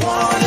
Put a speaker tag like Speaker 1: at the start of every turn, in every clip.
Speaker 1: one.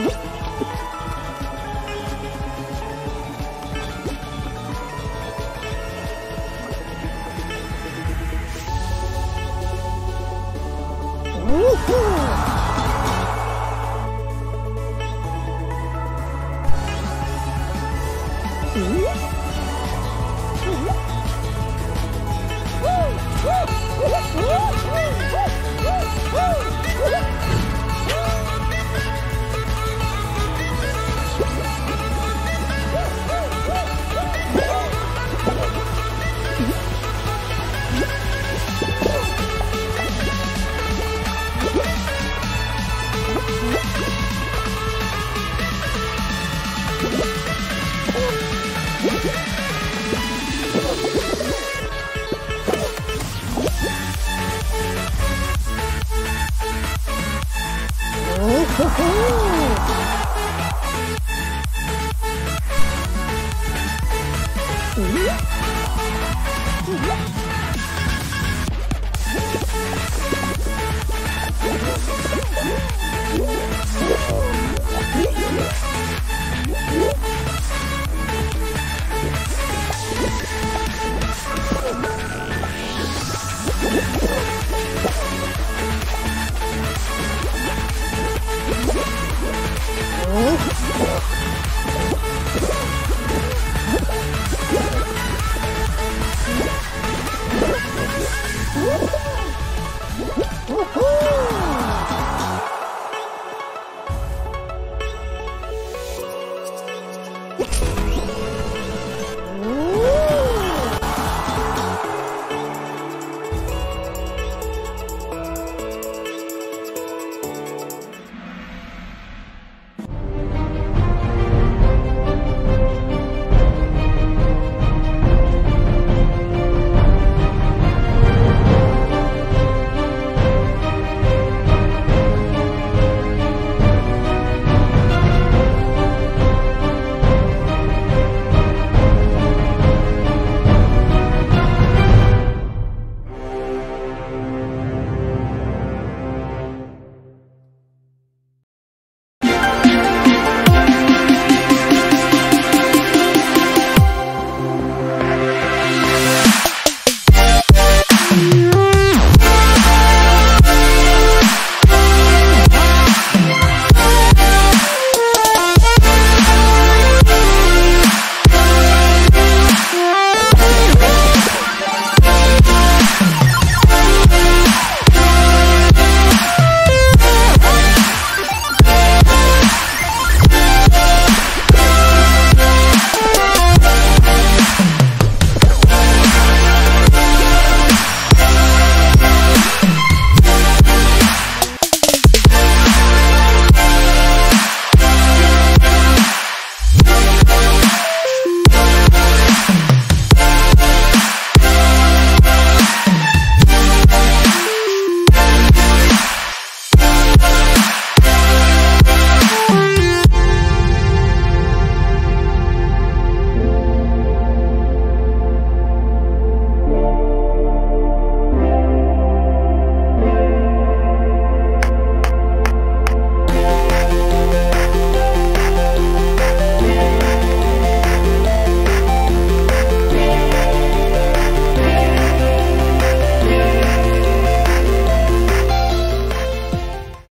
Speaker 2: Ooh.